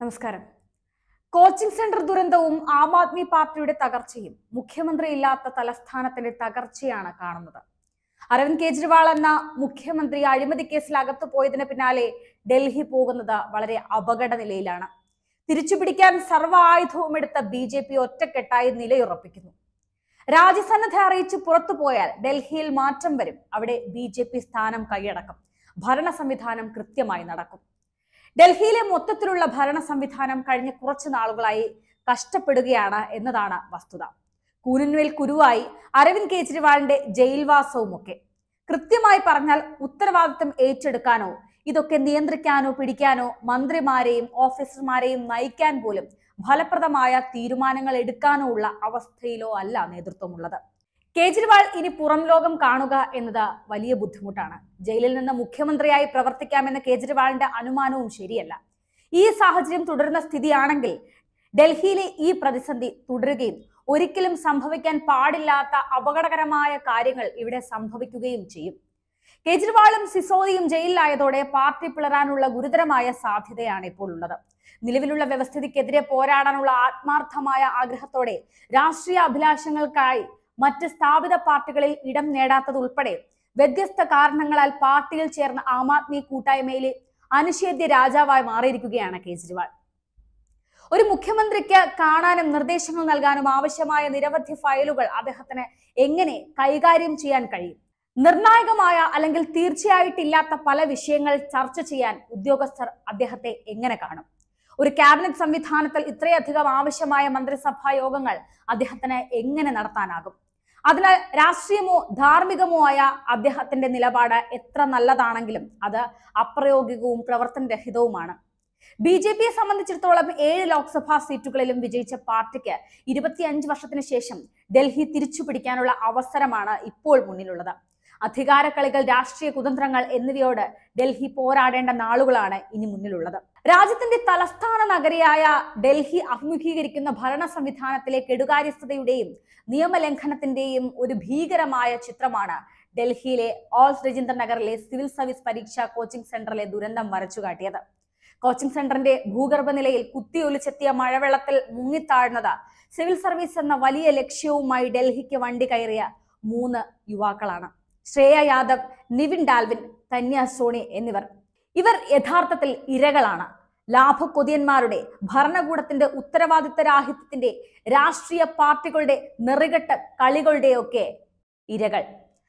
നമസ്കാരം. Coaching centre ദുരന്തവും ആം ആദ്മി പാർട്ടിയുടെ തകർച്ചയും മുഖ്യമന്ത്രി ഇല്ലാത്ത തലസ്ഥാനത്തിന്റെ തകർച്ചയാണ് കാണുന്നത്. അരവിന്ദ് കെജ്രിവാൾ എന്ന മുഖ്യമന്ത്രി അഴിമതി കേസിൽ അകത്തു പോയതിന് പിന്നാലെ ഡൽഹി പോകുന്നത് വളരെ അപകട നിലയിലാണ്. തിരിച്ചുപിടിക്കാൻ സർവ ആയുധവും എടുത്ത ബി ജെ പി ഒറ്റക്കെട്ടായി നിലയുറപ്പിക്കുന്നു. രാജ്യസന്നദ്ധ അറിയിച്ച് പുറത്തു പോയാൽ ഡൽഹിയിൽ മാറ്റം വരും. അവിടെ ബി സ്ഥാനം കൈയടക്കും. ഭരണ സംവിധാനം കൃത്യമായി നടക്കും. ഡൽഹിയിലെ മൊത്തത്തിലുള്ള ഭരണ സംവിധാനം കഴിഞ്ഞ കുറച്ചു നാളുകളായി കഷ്ടപ്പെടുകയാണ് എന്നതാണ് വസ്തുത. കൂനിന്മേൽ കുരുവായി അരവിന്ദ് കെജ്രിവാളിന്റെ ജയിൽവാസവും ഒക്കെ കൃത്യമായി പറഞ്ഞാൽ ഉത്തരവാദിത്തം ഏറ്റെടുക്കാനോ ഇതൊക്കെ നിയന്ത്രിക്കാനോ പിടിക്കാനോ മന്ത്രിമാരെയും ഓഫീസർമാരെയും നയിക്കാൻ പോലും ഫലപ്രദമായ തീരുമാനങ്ങൾ എടുക്കാനോ ഉള്ള അവസ്ഥയിലോ അല്ല നേതൃത്വമുള്ളത്. കേജ്രിവാൾ ഇനി പുറം ലോകം കാണുക എന്നത് വലിയ ബുദ്ധിമുട്ടാണ്. ജയിലിൽ നിന്ന് മുഖ്യമന്ത്രിയായി പ്രവർത്തിക്കാമെന്ന കേജ്രിവാളിന്റെ അനുമാനവും ശരിയല്ല. ഈ സാഹചര്യം തുടരുന്ന സ്ഥിതിയാണെങ്കിൽ ഡൽഹിയിലെ ഈ പ്രതിസന്ധി തുടരുകയും ഒരിക്കലും സംഭവിക്കാൻ പാടില്ലാത്ത അപകടകരമായ കാര്യങ്ങൾ ഇവിടെ സംഭവിക്കുകയും ചെയ്യും. കേജ്രിവാളും സിസോദിയും ജയിലിലായതോടെ പാർട്ടി പിളരാനുള്ള ഗുരുതരമായ സാധ്യതയാണ് ഇപ്പോൾ ഉള്ളത്. നിലവിലുള്ള വ്യവസ്ഥിതിക്കെതിരെ പോരാടാനുള്ള ആത്മാർത്ഥമായ ആഗ്രഹത്തോടെ രാഷ്ട്രീയ അഭിലാഷങ്ങൾക്കായി മറ്റ് സ്ഥാപിത പാർട്ടികളിൽ ഇടം നേടാത്തത് ഉൾപ്പെടെ വ്യത്യസ്ത കാരണങ്ങളാൽ പാർട്ടിയിൽ ചേർന്ന ആം ആദ്മി കൂട്ടായ്മയിലെ അനുഷേദ്യ രാജാവായി മാറിയിരിക്കുകയാണ് കേജ്രിവാൾ. ഒരു മുഖ്യമന്ത്രിക്ക് കാണാനും നിർദ്ദേശങ്ങൾ നൽകാനും ആവശ്യമായ നിരവധി ഫയലുകൾ അദ്ദേഹത്തിന് എങ്ങനെ കൈകാര്യം ചെയ്യാൻ കഴിയും? നിർണായകമായ അല്ലെങ്കിൽ തീർച്ചയായിട്ടില്ലാത്ത പല വിഷയങ്ങൾ ചർച്ച ചെയ്യാൻ ഉദ്യോഗസ്ഥർ അദ്ദേഹത്തെ എങ്ങനെ കാണും? ഒരു ക്യാബിനറ്റ് സംവിധാനത്തിൽ ഇത്രയധികം ആവശ്യമായ മന്ത്രിസഭാ യോഗങ്ങൾ അദ്ദേഹത്തിന് എങ്ങനെ നടത്താനാകും? അതിനാൽ രാഷ്ട്രീയമോ ധാർമ്മികമോ ആയ അദ്ദേഹത്തിന്റെ നിലപാട് എത്ര നല്ലതാണെങ്കിലും അത് അപ്രയോഗികവും പ്രവർത്തനരഹിതവുമാണ്. ബി ജെ പിയെ സംബന്ധിച്ചിടത്തോളം ഏഴ് ലോക്സഭാ സീറ്റുകളിലും വിജയിച്ച പാർട്ടിക്ക് ഇരുപത്തിയഞ്ച് വർഷത്തിന് ശേഷം ഡൽഹി തിരിച്ചു പിടിക്കാനുള്ള അവസരമാണ് ഇപ്പോൾ മുന്നിലുള്ളത്. അധികാര കളികൾ രാഷ്ട്രീയ കുതന്ത്രങ്ങൾ എന്നിവയോട് ഡൽഹി പോരാടേണ്ട നാളുകളാണ് ഇനി മുന്നിലുള്ളത്. രാജ്യത്തിന്റെ തലസ്ഥാന നഗരിയായ ഡൽഹി അഭിമുഖീകരിക്കുന്ന ഭരണ സംവിധാനത്തിലെ കെടുകാര്യസ്ഥതയുടെയും നിയമലംഘനത്തിന്റെയും ഒരു ഭീകരമായ ചിത്രമാണ് ഡൽഹിയിലെ ഓൾസ് രജീന്ദ്ര നഗറിലെ സിവിൽ സർവീസ് പരീക്ഷ കോച്ചിംഗ് സെന്ററിലെ ദുരന്തം വരച്ചുകാട്ടിയത് കോച്ചിംഗ് സെന്ററിന്റെ ഭൂഗർഭ നിലയിൽ കുത്തിയൊലിച്ചെത്തിയ മഴവെള്ളത്തിൽ മുങ്ങിത്താഴ്ന്നത് സിവിൽ സർവീസ് എന്ന വലിയ ലക്ഷ്യവുമായി ഡൽഹിക്ക് വണ്ടി കയറിയ മൂന്ന് യുവാക്കളാണ്. ശ്രേയ യാദവ് നിവിൻ ഡാൽവിൻ തന്യ സോണി എന്നിവർ ഇവർ യഥാർത്ഥത്തിൽ ഇരകളാണ്. ലാഭക്കൊതിയന്മാരുടെ ഭരണകൂടത്തിന്റെ ഉത്തരവാദിത്തരാഹിത്യത്തിന്റെ രാഷ്ട്രീയ പാർട്ടികളുടെ നെറികെട്ട കളികളുടെയൊക്കെ ഇരകൾ.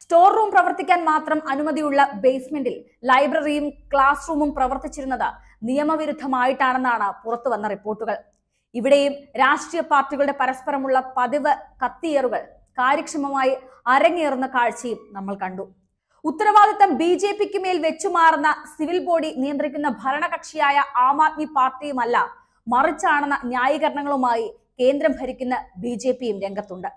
സ്റ്റോർ റൂം പ്രവർത്തിക്കാൻ മാത്രം അനുമതിയുള്ള ബേസ്മെന്റിൽ ലൈബ്രറിയും ക്ലാസ് റൂമും പ്രവർത്തിച്ചിരുന്നത് നിയമവിരുദ്ധമായിട്ടാണെന്നാണ് പുറത്തു വന്ന റിപ്പോർട്ടുകൾ. ഇവിടെയും രാഷ്ട്രീയ പാർട്ടികളുടെ പരസ്പരമുള്ള പതിവ് കത്തിയേറുകൾ കാര്യക്ഷമമായി അരങ്ങേറുന്ന കാഴ്ചയും നമ്മൾ കണ്ടു. ഉത്തരവാദിത്തം ബി ജെ പിക്ക് മേൽ വെച്ചുമാറുന്ന സിവിൽ ബോഡി നിയന്ത്രിക്കുന്ന ഭരണകക്ഷിയായ ആം ആദ്മി പാർട്ടിയുമല്ല മറിച്ചാണെന്ന ന്യായീകരണങ്ങളുമായി കേന്ദ്രം ഭരിക്കുന്ന ബി ജെ പിയും രംഗത്തുണ്ട്.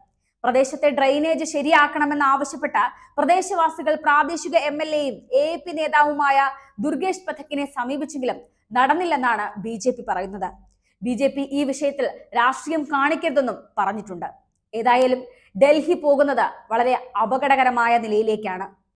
പ്രദേശത്തെ ഡ്രെയിനേജ് ശരിയാക്കണമെന്ന് ആവശ്യപ്പെട്ട പ്രദേശവാസികൾ പ്രാദേശിക എം എൽ എയും എ പി നേതാവുമായ ദുർഗേഷ് പഥക്കിനെ സമീപിച്ചെങ്കിലും നടന്നില്ലെന്നാണ് ബി ജെ പി പറയുന്നത്. ബി ജെ പി ഈ വിഷയത്തിൽ രാഷ്ട്രീയം കാണിക്കരുതെന്നും പറഞ്ഞിട്ടുണ്ട്. ഏതായാലും ഡൽഹി പോകുന്നത് വളരെ അപകടകരമായ നിലയിലേക്കാണ്.